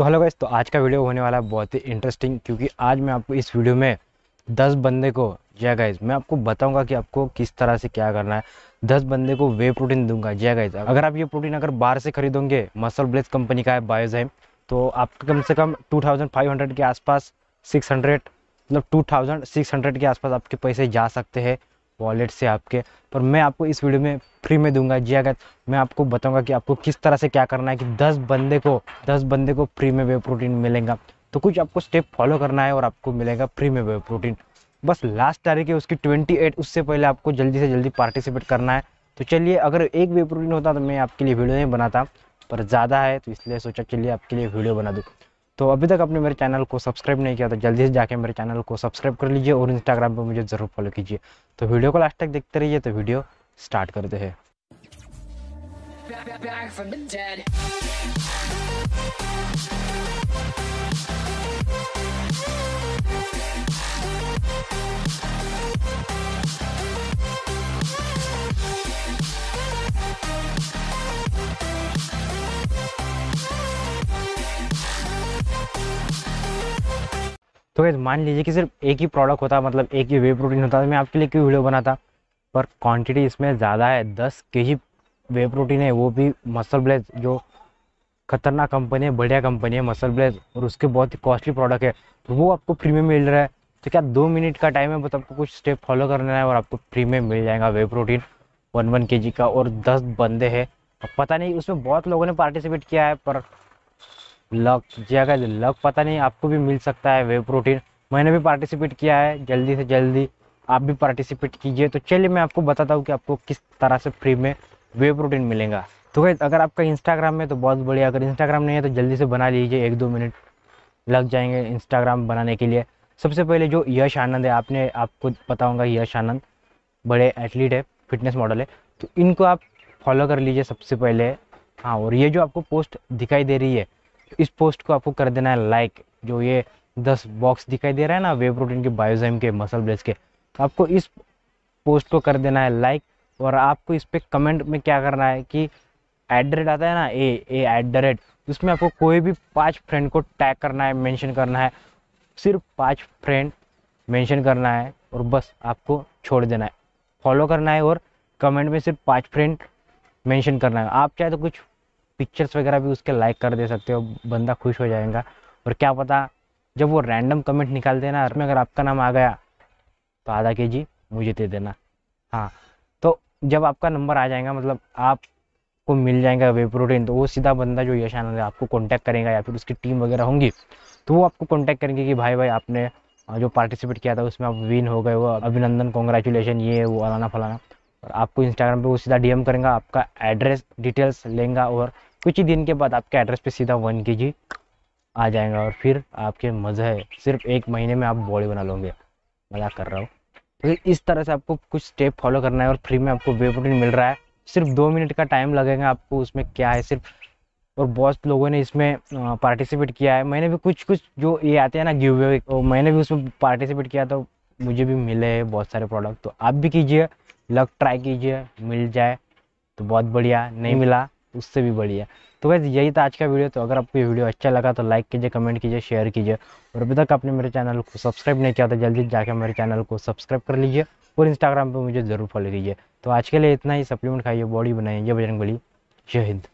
तो hello guys तो आज का वीडियो होने वाला है बहुत ही इंटरेस्टिंग क्योंकि आज मैं आपको इस वीडियो में दस बंदे को जय गाइस मैं आपको बताऊँगा कि आपको किस तरह से क्या करना है। दस बंदे को वे प्रोटीन दूँगा जय गाइस अगर आप ये प्रोटीन अगर बाहर से खरीदोगे मसल ब्लेस कंपनी का है बायोजाइम तो आप कम से कम 2500 के आसपास 600 मतलब 2600 के आसपास आपके पैसे जा सकते हैं। वॉलेट से आपके। पर मैं आपको इस वीडियो में फ्री में दूँगा। जी अगर मैं आपको बताऊँगा कि आपको किस तरह से क्या करना है, कि 10 बंदे को 10 बंदे को फ्री में वे प्रोटीन मिलेगा। तो कुछ आपको स्टेप फॉलो करना है और आपको मिलेगा फ्री में वे प्रोटीन बस लास्ट तारीख है, उसकी 28 उससे पहले आपको जल्दी से जल्दी पार्टिसिपेट करना है। तो चलिए, अगर एक वे प्रोटीन होता तो मैं आपके लिए वीडियो नहीं बनाता, पर ज़्यादा है तो इसलिए सोचा चलिए आपके लिए वीडियो बना दूँ। तो अभी तक आपने मेरे चैनल को सब्सक्राइब नहीं किया तो जल्दी से जाके मेरे चैनल को सब्सक्राइब कर लीजिए और इंस्टाग्राम पर मुझे ज़रूर फॉलो कीजिए। तो वीडियो को लास्ट तक देखते रहिए तो वीडियो स्टार्ट करते हैं। तो guys, मान लीजिए कि सिर्फ़ एक ही प्रोडक्ट होता मतलब एक ही वे प्रोटीन होता तो मैं आपके लिए क्यों वीडियो बनाता? पर क्वांटिटी इसमें ज़्यादा है दस के जी वे प्रोटीन है वो भी मसल ब्लेज जो खतरनाक कंपनी है बढ़िया कंपनी है मसल ब्लेज और उसके बहुत ही कॉस्टली प्रोडक्ट है तो वो आपको फ्री में मिल रहा है। तो क्या दो मिनट का टाइम है बस आपको कुछ स्टेप फॉलो करना है और आपको फ्री में मिल जाएगा वे प्रोटीन वन वन के जी का और दस बंदे हैं। पता नहीं उसमें बहुत लोगों ने पार्टिसिपेट किया है पर लक जी अगर लक पता नहीं आपको भी मिल सकता है वे प्रोटीन मैंने भी पार्टिसिपेट किया है, जल्दी से जल्दी आप भी पार्टिसिपेट कीजिए। तो चलिए मैं आपको बताता हूँ कि आपको किस तरह से फ्री में वे प्रोटीन मिलेगा। तो भाई अगर आपका इंस्टाग्राम में तो बहुत बढ़िया, अगर इंस्टाग्राम नहीं है तो जल्दी से बना लीजिए, एक दो मिनट लग जाएँगे इंस्टाग्राम बनाने के लिए। सबसे पहले जो यश आनंद है, आपने, आपको पता होगा यश आनंद, बड़े एथलीट है फिटनेस मॉडल है। तो इनको आप फॉलो कर लीजिए सबसे पहले। हाँ और ये जो आपको पोस्ट दिखाई दे रही है इस पोस्ट को आपको कर देना है लाइक। जो ये दस बॉक्स दिखाई दे रहा है ना वे प्रोटीन के बायोजाइम के मसल ब्लेस के तो आपको इस पोस्ट को कर देना है लाइक। और आपको इस पर कमेंट में क्या करना है कि एट द रेट आता है ना, a a at the rate उसमें आपको कोई भी पाँच फ्रेंड को टैग करना है मेंशन करना है। सिर्फ़ पाँच फ्रेंड मेंशन करना है और बस आपको छोड़ देना है। फॉलो करना है और कमेंट में सिर्फ़ पाँच फ्रेंड मेंशन करना है। आप चाहे तो कुछ पिक्चर्स वगैरह भी उसके लाइक कर दे सकते हो, बंदा खुश हो जाएगा। और क्या पता, जब वो रैंडम कमेंट निकाल देना उसमें अगर आपका नाम आ गया तो आधा के जी मुझे दे देना। हाँ तो जब आपका नंबर आ जाएगा मतलब आपको मिल जाएगा वे प्रोटीन तो वो सीधा बंदा जो यशानंद है, आपको कॉन्टैक्ट करेगा या फिर उसकी टीम वगैरह होंगी तो वो आपको कॉन्टैक्ट करेंगे कि भाई भाई आपने जो पार्टिसिपेट किया था, उसमें आप विन हो गए, वो अभिनंदन कॉन्ग्रेचुलेशन ये, वो अलाना फलाना। और आपको इंस्टाग्राम पे वो सीधा डीएम करेगा, आपका एड्रेस डिटेल्स लेंगे और कुछ ही दिन के बाद आपके एड्रेस पे सीधा वन के जी आ जाएगा और फिर आपके मज़े सिर्फ़ एक महीने में आप बॉडी बना लोगे। मज़ाक कर रहा हूँ। तो इस तरह से आपको कुछ स्टेप फॉलो करना है और फ्री में आपको वे प्रोटीन मिल रहा है। सिर्फ़ दो मिनट का टाइम लगेगा आपको, उसमें क्या है सिर्फ़। और बहुत लोगों ने इसमें पार्टिसिपेट किया है। मैंने भी कुछ कुछ जो ये आते हैं ना गिव वे तो मैंने भी उसमें पार्टिसिपेट किया तो मुझे भी मिले हैं बहुत सारे प्रोडक्ट तो आप भी कीजिए लक ट्राई कीजिए, मिल जाए तो बहुत बढ़िया। नहीं मिला उससे भी बढ़िया तो वैसे यही था आज का वीडियो। तो अगर आपको ये वीडियो अच्छा लगा तो लाइक कीजिए कमेंट कीजिए शेयर कीजिए। और अभी तक आपने मेरे चैनल को सब्सक्राइब नहीं किया तो जल्दी जाकर मेरे चैनल को सब्सक्राइब कर लीजिए और इंस्टाग्राम पर मुझे ज़रूर फॉलो कीजिए। तो आज के लिए इतना ही। सप्लीमेंट खाइए बॉडी बनाइए। बजरंग बली जय हिंद।